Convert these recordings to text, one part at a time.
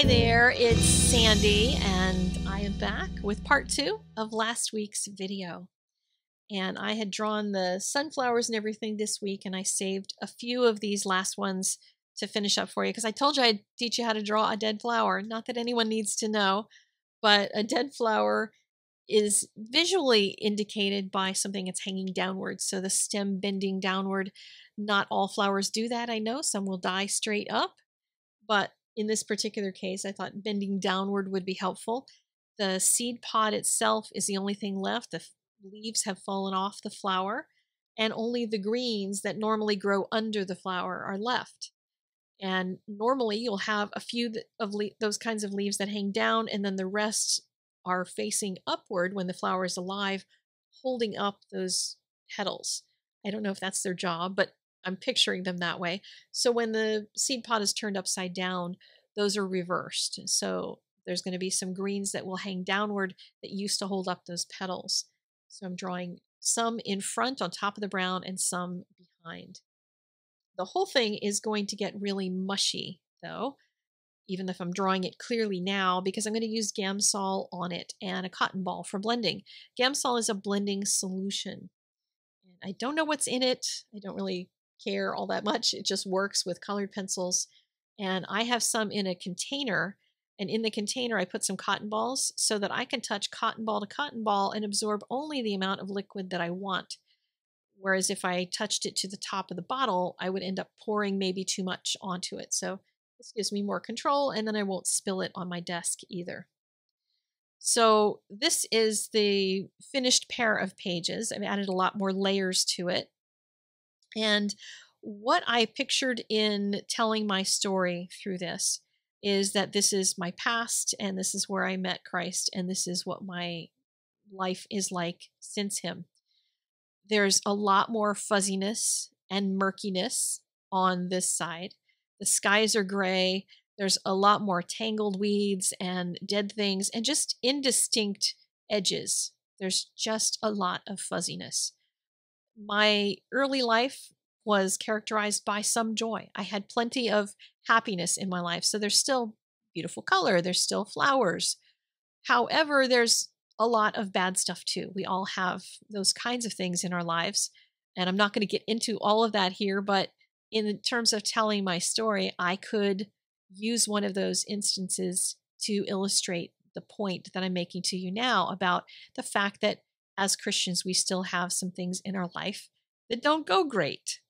Hi there, it's Sandy, and I am back with part two of last week's video. And I had drawn the sunflowers and everything this week, and I saved a few of these last ones to finish up for you because I told you I'd teach you how to draw a dead flower. Not that anyone needs to know, but a dead flower is visually indicated by something that's hanging downward. So the stem bending downward. Not all flowers do that, I know. Some will die straight up, but in this particular case, I thought bending downward would be helpful. The seed pod itself is the only thing left. The leaves have fallen off the flower, and only the greens that normally grow under the flower are left. And normally you'll have a few of those kinds of leaves that hang down, and then the rest are facing upward when the flower is alive, holding up those petals. I don't know if that's their job, but I'm picturing them that way. So when the seed pod is turned upside down, those are reversed. So there's going to be some greens that will hang downward that used to hold up those petals. So I'm drawing some in front on top of the brown and some behind. The whole thing is going to get really mushy though, even if I'm drawing it clearly now, because I'm going to use Gamsol on it and a cotton ball for blending. Gamsol is a blending solution. And I don't know what's in it. I don't really care all that much. It just works with colored pencils. And I have some in a container. And in the container, I put some cotton balls so that I can touch cotton ball to cotton ball and absorb only the amount of liquid that I want. Whereas if I touched it to the top of the bottle, I would end up pouring maybe too much onto it. So this gives me more control and then I won't spill it on my desk either. So this is the finished pair of pages. I've added a lot more layers to it. And what I pictured in telling my story through this is that this is my past and this is where I met Christ and this is what my life is like since him. There's a lot more fuzziness and murkiness on this side. The skies are gray. There's a lot more tangled weeds and dead things and just indistinct edges. There's just a lot of fuzziness my early life was characterized by some joy. I had plenty of happiness in my life. So there's still beautiful color, there's still flowers. However, there's a lot of bad stuff too. We all have those kinds of things in our lives. And I'm not going to get into all of that here, but in terms of telling my story, I could use one of those instances to illustrate the point that I'm making to you now about the fact that as Christians, we still have some things in our life that don't go great.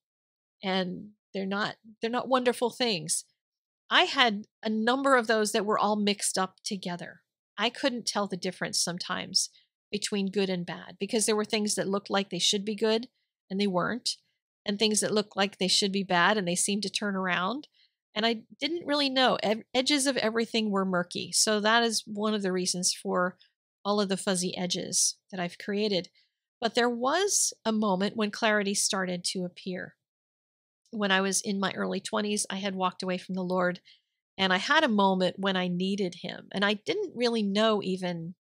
And they're not they're not wonderful things. I had a number of those that were all mixed up together. I couldn't tell the difference sometimes between good and bad because there were things that looked like they should be good and they weren't, and things that looked like they should be bad and they seemed to turn around. And I didn't really know. Edges of everything were murky. So that is one of the reasons for all of the fuzzy edges that I've created. But there was a moment when clarity started to appear. When I was in my early 20s, I had walked away from the Lord and I had a moment when I needed Him. And I didn't really know even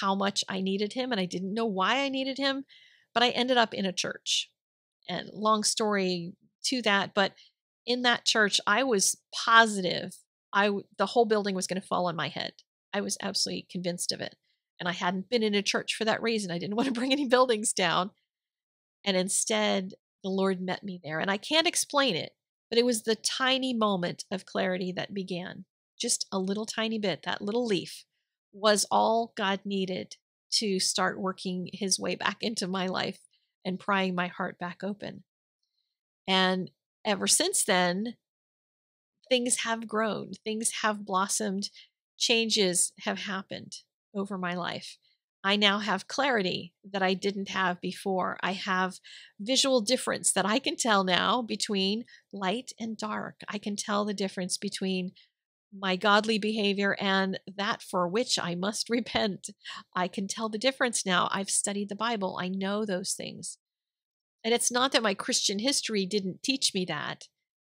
how much I needed Him and I didn't know why I needed Him, but I ended up in a church. And long story to that, but in that church, I was positive I the whole building was going to fall on my head. I was absolutely convinced of it. And I hadn't been in a church for that reason. I didn't want to bring any buildings down. And instead, the Lord met me there. And I can't explain it, but it was the tiny moment of clarity that began. Just a little tiny bit, that little leaf was all God needed to start working his way back into my life and prying my heart back open. And ever since then, things have grown, things have blossomed, changes have happened over my life. I now have clarity that I didn't have before. I have visual difference that I can tell now between light and dark. I can tell the difference between my godly behavior and that for which I must repent. I can tell the difference now. I've studied the Bible, I know those things. And it's not that my Christian history didn't teach me that,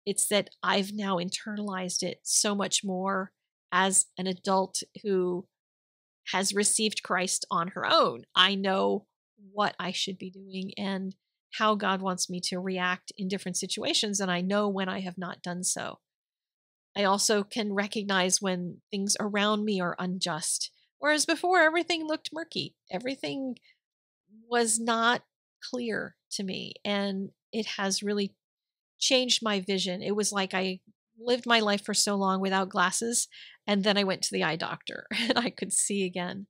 it's that I've now internalized it so much more as an adult who has received Christ on her own. I know what I should be doing and how God wants me to react in different situations, and I know when I have not done so. I also can recognize when things around me are unjust. Whereas before, everything looked murky. Everything was not clear to me. And it has really changed my vision. It was like I lived my life for so long without glasses. And then I went to the eye doctor and I could see again.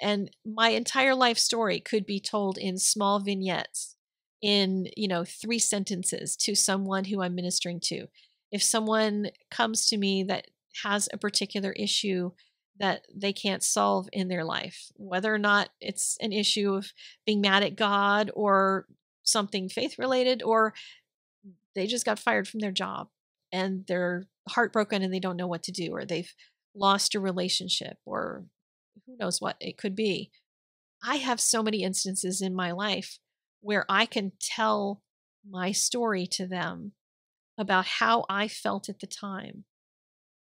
And my entire life story could be told in small vignettes, in, you know, three sentences to someone who I'm ministering to. If someone comes to me that has a particular issue that they can't solve in their life, whether or not it's an issue of being mad at God or something faith related, or they just got fired from their job and they're heartbroken and they don't know what to do, or they've lost a relationship, or who knows what it could be. I have so many instances in my life where I can tell my story to them about how I felt at the time.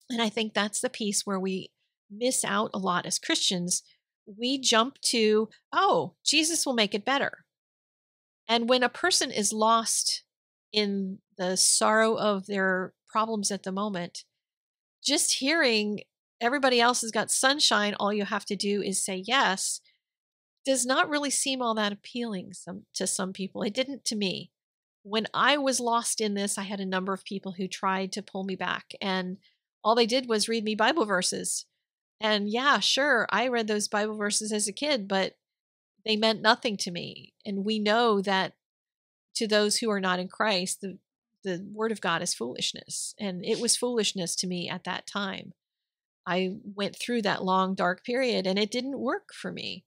And I think that's the piece where we miss out a lot as Christians. We jump to, oh, Jesus will make it better. And when a person is lost in the sorrow of their problems at the moment, just hearing everybody else has got sunshine, all you have to do is say yes, does not really seem all that appealing some, to some people. It didn't to me. When I was lost in this, I had a number of people who tried to pull me back, and all they did was read me Bible verses. And yeah, sure, I read those Bible verses as a kid, but they meant nothing to me. And we know that to those who are not in Christ, the, the word of God is foolishness. And it was foolishness to me at that time. I went through that long, dark period and it didn't work for me.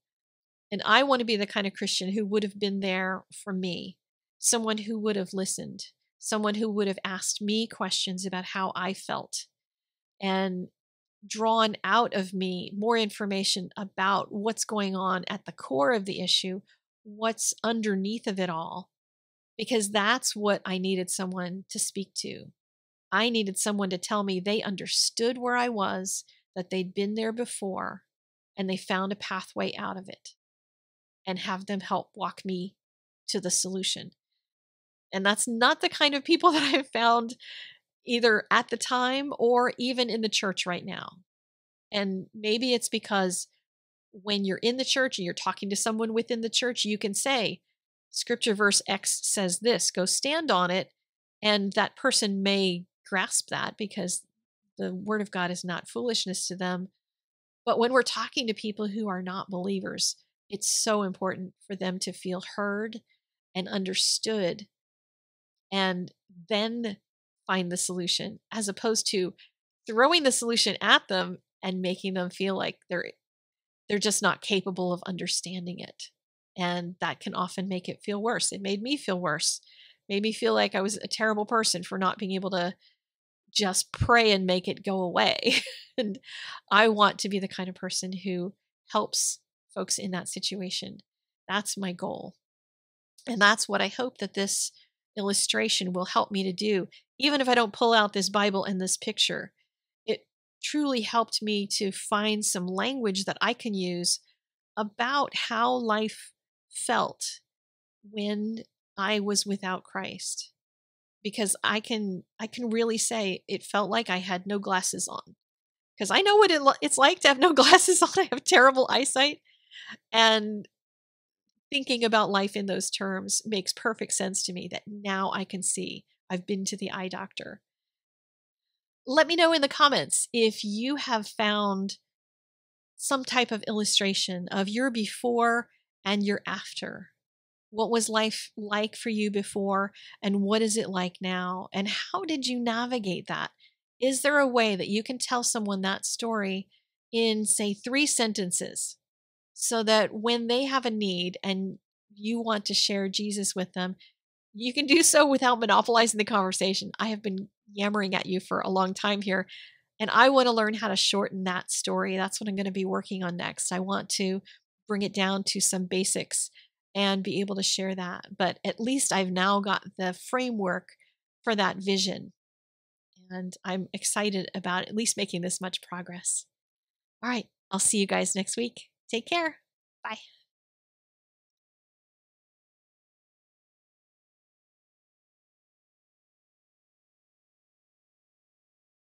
And I want to be the kind of Christian who would have been there for me, someone who would have listened, someone who would have asked me questions about how I felt and drawn out of me more information about what's going on at the core of the issue, what's underneath of it all, because that's what I needed someone to speak to. I needed someone to tell me they understood where I was, that they'd been there before, and they found a pathway out of it, and have them help walk me to the solution. And that's not the kind of people that I've found either at the time or even in the church right now. And maybe it's because when you're in the church and you're talking to someone within the church, you can say, Scripture verse X says this, go stand on it. And that person may grasp that because the word of God is not foolishness to them. But when we're talking to people who are not believers, it's so important for them to feel heard and understood and then find the solution as opposed to throwing the solution at them and making them feel like they're they're just not capable of understanding it and that can often make it feel worse. It made me feel worse. Made me feel like i was a terrible person for not being able to just pray and make it go away. And i want to be the kind of person who helps folks in that situation. That's my goal. And that's what i hope that this illustration will help me to do. Even if I don't pull out this Bible and this picture, it truly helped me to find some language that I can use about how life felt when I was without Christ. Because I can I can really say it felt like I had no glasses on. Because I know what it, it's like to have no glasses on. I have terrible eyesight. And thinking about life in those terms makes perfect sense to me that now I can see I've been to the eye doctor. Let me know in the comments if you have found some type of illustration of your before and your after. What was life like for you before, and what is it like now? And how did you navigate that? Is there a way that you can tell someone that story in, say, three sentences so that when they have a need and you want to share Jesus with them, you can do so without monopolizing the conversation. I have been yammering at you for a long time here, and I want to learn how to shorten that story. That's what I'm going to be working on next. I want to bring it down to some basics and be able to share that. But at least I've now got the framework for that vision. And I'm excited about at least making this much progress. All right, I'll see you guys next week. Take care. Bye.